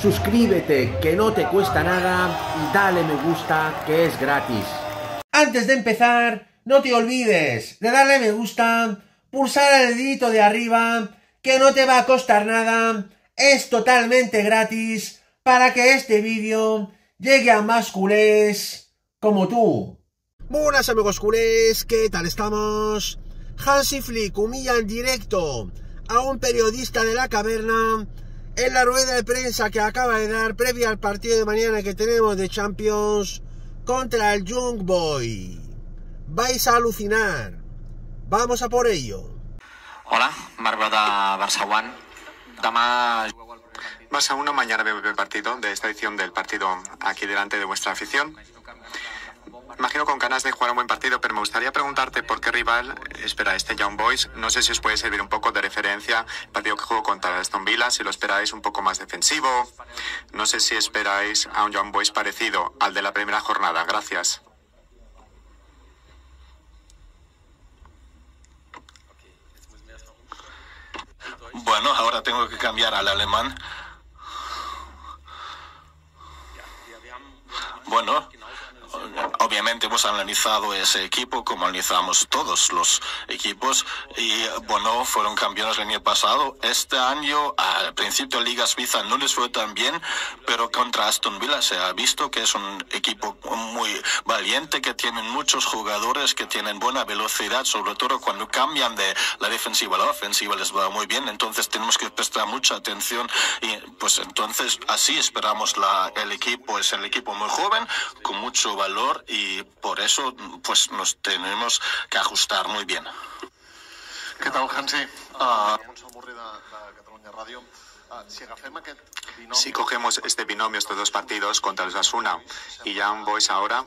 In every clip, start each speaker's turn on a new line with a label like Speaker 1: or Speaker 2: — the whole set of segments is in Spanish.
Speaker 1: suscríbete que no te cuesta nada y dale me gusta que es gratis. Antes de empezar, no te olvides de darle me gusta, pulsar el dedito de arriba, que no te va a costar nada, es totalmente gratis para que este vídeo llegue a más culés como tú. Buenas amigos culés, ¿qué tal estamos? Hansi Flick humilla en directo a un periodista de la caverna en la rueda de prensa que acaba de dar previa al partido de mañana que tenemos de Champions contra el Young Boy. Vais a alucinar. Vamos a por ello.
Speaker 2: Hola, Marc de Barça One. Demà
Speaker 3: Barça 1, mañana el partido de esta edición del partido aquí delante de vuestra afición. Imagino con ganas de jugar un buen partido, pero me gustaría preguntarte por qué rival espera este Young Boys. No sé si os puede servir un poco de referencia el partido que juego contra Aston Villa, si lo esperáis un poco más defensivo. No sé si esperáis a un Young Boys parecido al de la primera jornada. Gracias.
Speaker 4: Bueno, ahora tengo que cambiar al alemán. Bueno, obviamente hemos analizado ese equipo como analizamos todos los equipos y bueno, fueron campeones el año pasado. Este año, al principio de Liga Suiza no les fue tan bien, pero contra Aston Villa se ha visto que es un equipo muy valiente, que tienen muchos jugadores, que tienen buena velocidad, sobre todo cuando cambian de la defensiva a la ofensiva les va muy bien, entonces tenemos que prestar mucha atención y pues entonces así esperamos la, el equipo, es el equipo muy joven, con mucho valor y por eso pues nos tenemos que ajustar muy bien.
Speaker 5: Què tal, Hansi? Uh, Gonçal Morri de, de Catalunya Ràdio. Si
Speaker 3: cogemos este binomio, estos dos partidos contra el Osasuna y Young Boys ahora,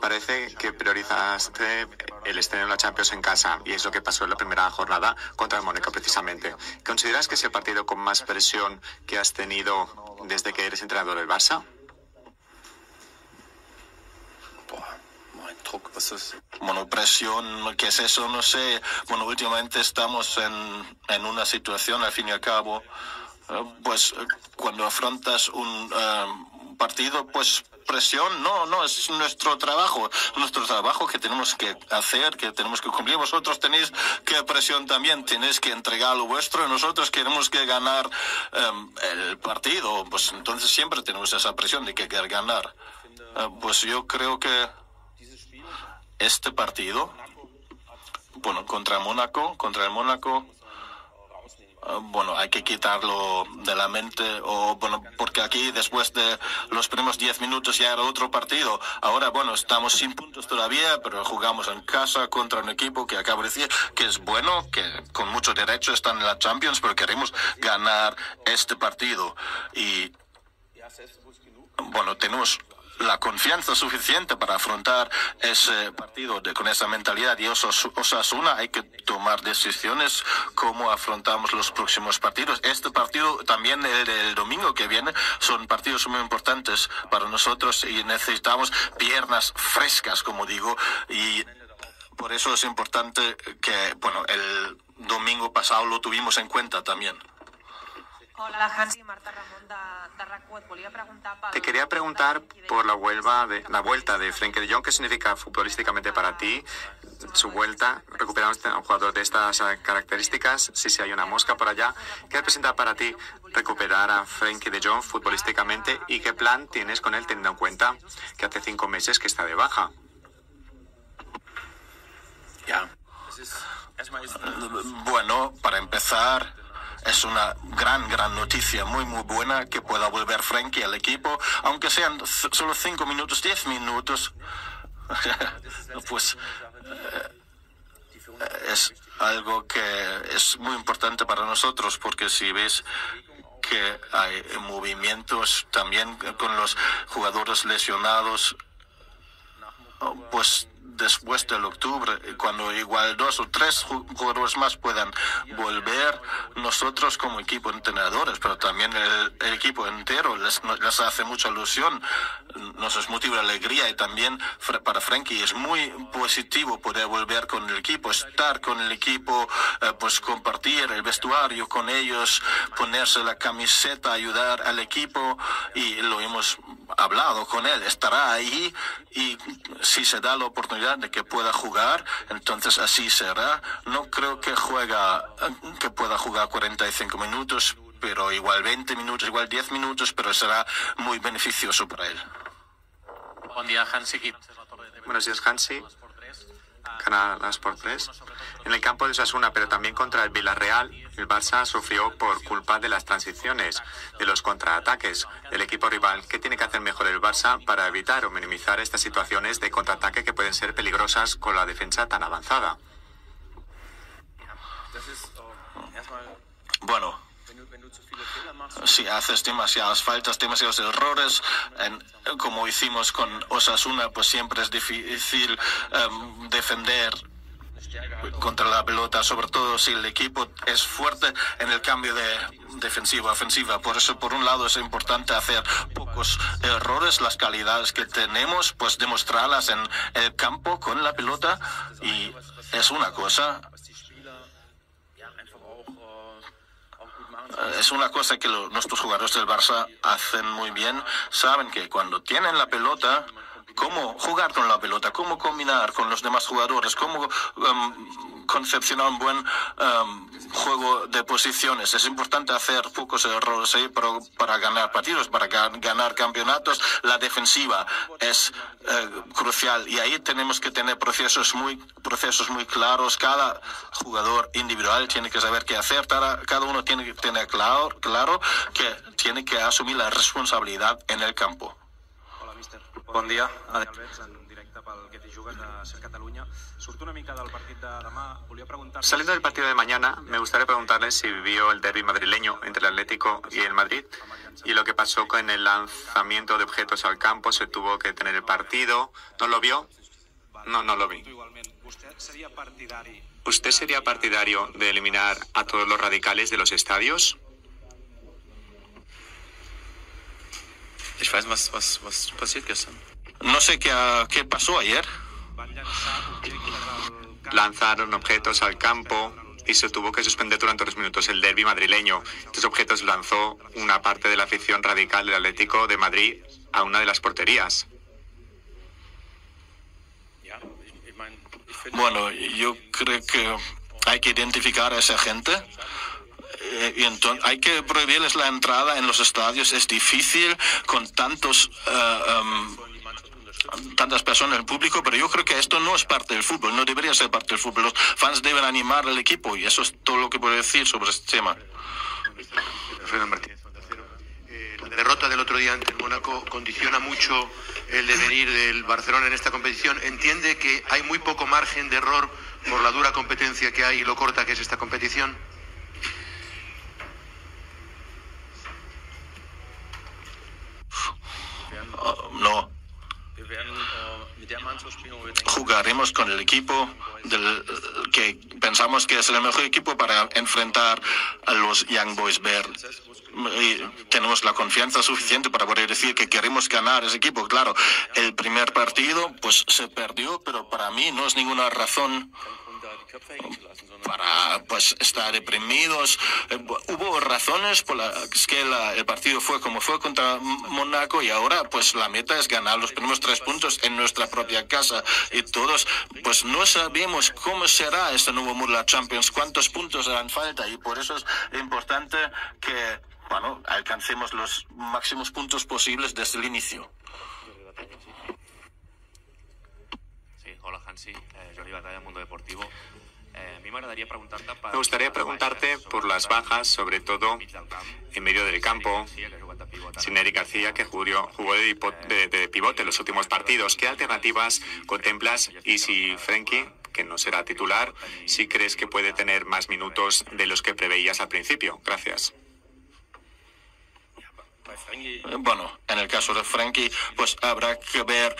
Speaker 3: parece que priorizaste el estreno de la Champions en casa y es lo que pasó en la primera jornada contra el Mónaco precisamente. ¿Consideras que es el partido con más presión que has tenido desde que eres entrenador del Barça?
Speaker 4: Bueno, presión, ¿qué es eso? No sé. Bueno, últimamente estamos en, en una situación, al fin y al cabo, eh, pues eh, cuando afrontas un eh, partido, pues presión, no, no, es nuestro trabajo, nuestro trabajo que tenemos que hacer, que tenemos que cumplir. Vosotros tenéis que presión también, tenéis que entregar lo vuestro nosotros queremos que ganar um, el partido, pues entonces siempre tenemos esa presión de que querer ganar. Uh, pues yo creo que este partido, bueno, contra Mónaco, contra el Mónaco, bueno, hay que quitarlo de la mente, o bueno, porque aquí después de los primeros 10 minutos ya era otro partido. Ahora, bueno, estamos sin puntos todavía, pero jugamos en casa contra un equipo que acabo de decir que es bueno, que con mucho derecho están en la Champions, pero queremos ganar este partido. Y bueno, tenemos la confianza suficiente para afrontar ese partido con esa mentalidad y Osasuna hay que tomar decisiones cómo afrontamos los próximos partidos. Este partido también el, el domingo que viene son partidos muy importantes para nosotros y necesitamos piernas frescas, como digo, y por eso es importante que, bueno, el domingo pasado lo tuvimos en cuenta también.
Speaker 6: Hola, Hansi, Marta Ramón de, de RAC1. Et volia preguntar pel...
Speaker 3: Te quería preguntar por la, vuelva de, la vuelta de Frenkie de Jong, ¿qué significa futbolísticamente para ti su vuelta? Recuperamos a un jugador de estas eh, características, si se hay una mosca por allá. ¿Qué representa para ti recuperar a Frenkie de Jong futbolísticamente y qué plan tienes con él teniendo en cuenta que hace cinco meses que está de baja?
Speaker 4: Ya. Bueno, para empezar, es una gran, gran noticia, muy, muy buena que pueda volver Frankie al equipo, aunque sean solo cinco minutos, diez minutos. pues eh, es algo que es muy importante para nosotros, porque si ves que hay movimientos también con los jugadores lesionados, pues después del octubre, cuando igual dos o tres jugadores más puedan volver, nosotros como equipo entrenadores, pero también el, el equipo entero les, les, hace mucha ilusión, nos es motivo de alegría y también para Frankie es muy positivo poder volver con el equipo, estar con el equipo, eh, pues compartir el vestuario con ellos, ponerse la camiseta, ayudar al equipo y lo hemos hablado con él, estará ahí y si se da la oportunidad de que pueda jugar, entonces así será. No creo que juega, que pueda jugar 45 minutos, pero igual 20 minutos, igual 10 minutos, pero será muy beneficioso para él.
Speaker 2: Buen día, Hansi.
Speaker 3: Buenos días, Hansi. Canal Sport 3. En el campo de Osasuna, pero también contra el Villarreal, el Barça sufrió por culpa de las transiciones, de los contraataques del equipo rival. ¿Qué tiene que hacer mejor el Barça para evitar o minimizar estas situaciones de contraataque que pueden ser peligrosas con la defensa tan avanzada?
Speaker 4: Bueno, si haces demasiadas faltas, demasiados errores, como hicimos con Osasuna, pues siempre es difícil em, defender contra la pelota, sobre todo si el equipo es fuerte en el cambio de defensiva ofensiva. Por eso, por un lado, es importante hacer pocos errores, las calidades que tenemos, pues demostrarlas en el campo con la pelota y es una cosa. Es una cosa que nuestros jugadores del Barça hacen muy bien. Saben que cuando tienen la pelota, cómo jugar con la pelota, cómo combinar con los demás jugadores, cómo um, concepcionar un buen um, juego de posiciones. Es importante hacer pocos errores ahí para, para ganar partidos, para ganar campeonatos. La defensiva es eh, crucial y ahí tenemos que tener procesos muy, procesos muy claros. Cada jugador individual tiene que saber qué hacer. Cada, uno tiene que tener claro, claro que tiene que asumir la responsabilidad en el campo.
Speaker 7: Bon dia. Alberts, en directe pel que t'hi jugues de Ser Catalunya. Surto una mica del partit de demà. Volia preguntar...
Speaker 3: Saliendo del partido de mañana, me gustaría preguntarle si vivió el derby madrileño entre el Atlético y el Madrid y lo que pasó con el lanzamiento de objetos al campo, se tuvo que tener el partido. ¿No lo vio? No, no lo vi. ¿Usted sería partidario de eliminar a todos los radicales de los estadios?
Speaker 4: Ich weiß, was, was, was passiert gestern. No sé qué, qué pasó ayer.
Speaker 3: Lanzaron objetos al campo y se tuvo que suspender durante dos minutos el derby madrileño. Estos objetos lanzó una parte de la afición radical del Atlético de Madrid a una de las porterías.
Speaker 4: Bueno, yo creo que hay que identificar a esa gente eh, y entonces hay que prohibirles la entrada en los estadios. Es difícil con tantos eh, em, tantas personas en el público, pero yo creo que esto no es parte del fútbol, no debería ser parte del fútbol. Los fans deben animar al equipo y eso es todo lo que puedo decir sobre este tema.
Speaker 8: Eh, la derrota del otro día ante el Mónaco condiciona mucho el devenir del Barcelona en esta competición. Entiende que hay muy poco margen de error por la dura competencia que hay y lo corta que es esta competición.
Speaker 4: no. Jugaremos con el equipo del, que pensamos que es el mejor equipo para enfrentar a los Young Boys Bear. Tenemos la confianza suficiente para poder decir que queremos ganar ese equipo. Claro, el primer partido pues se perdió, pero para mí no es ninguna razón para pues estar deprimidos. Eh, hubo razones por las que el partido fue como fue contra Monaco y ahora pues la meta es ganar los primeros tres puntos en nuestra propia casa y todos pues no sabemos cómo será este nuevo Murla Champions, cuántos puntos harán falta y por eso es importante que bueno, alcancemos los máximos puntos posibles desde el inicio.
Speaker 9: Sí, hola Hansi, eh, Jordi Batalla, Mundo Deportivo. Eh,
Speaker 3: Me gustaría preguntarte por las bajas, sobre todo en medio del campo, sin Eric García, que jugó, jugó de, de, pivote en los últimos partidos. ¿Qué alternativas contemplas? Y si Frenkie, que no será titular, si crees que puede tener más minutos de los que preveías al principio. Gracias.
Speaker 4: Bueno, en el caso de Frankie, pues habrá que ver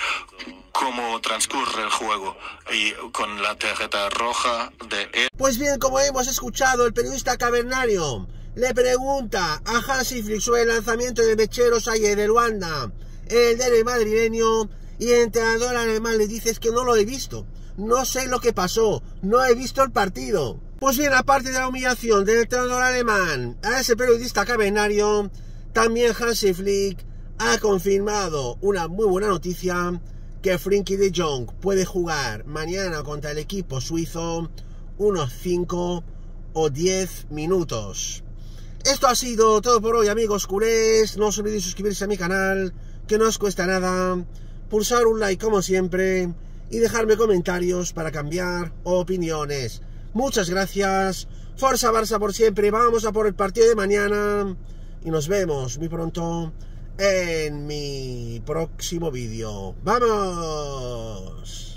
Speaker 4: cómo transcurre el juego y con la tarjeta roja de él.
Speaker 1: Pues bien, como hemos escuchado, el periodista cavernario le pregunta a Hansi Flick sobre el lanzamiento de Becheros ayer de Luanda, el del madrileño, y el entrenador alemán le dice que no lo he visto, no sé lo que pasó, no he visto el partido. Pues bien, aparte de la humillación del entrenador alemán a ese periodista cavernario, también Hansi Flick ha confirmado una muy buena noticia que Frankie de Jong puede jugar mañana contra el equipo suizo unos 5 o 10 minutos. Esto ha sido todo por hoy amigos culés, no os olvidéis suscribirse a mi canal, que no os cuesta nada, pulsar un like como siempre y dejarme comentarios para cambiar opiniones. Muchas gracias, Forza Barça por siempre, vamos a por el partido de mañana y nos vemos muy pronto en mi próximo vídeo. ¡Vamos!